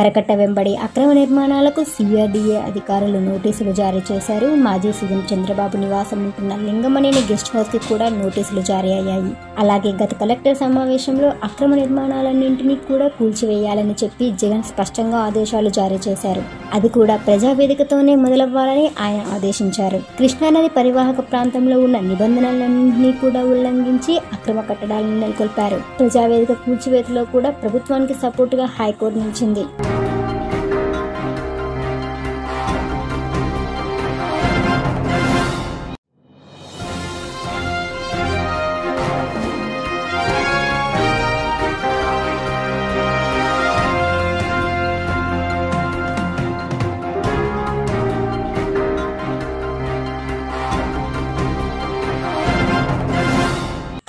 కరకట్ట వెంబడి అక్రమ నిర్మాణాలకు సిఆర్డీఏ అధికారులు నోటీసులు జారీ చేశారు. మాజీ సీఎం చంద్రబాబు నివాసం ఉంటున్న లింగమనేని గెస్ట్ హౌస్కి కూడా నోటీసులు జారీ అయ్యాయి. అలాగే గత కలెక్టర్ సమావేశంలో అక్రమ నిర్మాణాలన్నింటినీ కూడా కూల్చివేయాలని చెప్పి జగన్ స్పష్టంగా ఆదేశాలు జారీ చేశారు. అది కూడా ప్రజావేదికతోనే మొదలవ్వాలని ఆయన ఆదేశించారు. కృష్ణానది పరివాహక ప్రాంతంలో ఉన్న నిబంధనలన్నింటినీ కూడా ఉల్లంఘించి అక్రమ కట్టడాలను నెలకొల్పారు. ప్రజావేదిక కూల్చివేతలో కూడా ప్రభుత్వానికి సపోర్టుగా హైకోర్టు నిలిచింది.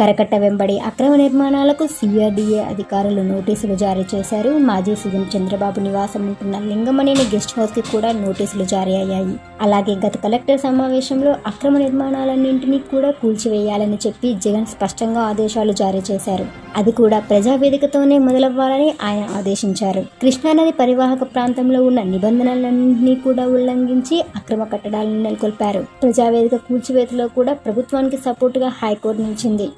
కరకట్ట వెంబడి అక్రమ నిర్మాణాలకు సిఆర్డీఏ అధికారులు నోటీసులు జారీ చేశారు. మాజీ సీఎం చంద్రబాబు నివాసం ఉంటున్న లింగమనేని గెస్ట్ హౌస్కి కూడా నోటీసులు జారీ అయ్యాయి. అలాగే గత కలెక్టర్ సమావేశంలో అక్రమ నిర్మాణాలన్నింటినీ కూడా కూల్చివేయాలని చెప్పి జగన్ స్పష్టంగా ఆదేశాలు జారీ చేశారు. అది కూడా ప్రజావేదికతోనే మొదలవ్వాలని ఆయన ఆదేశించారు. కృష్ణానది పరివాహక ప్రాంతంలో ఉన్న నిబంధనలన్నింటినీ కూడా ఉల్లంఘించి అక్రమ కట్టడాలను నెలకొల్పారు. ప్రజావేదిక కూల్చివేతలో కూడా ప్రభుత్వానికి సపోర్టుగా హైకోర్టు నిలిచింది.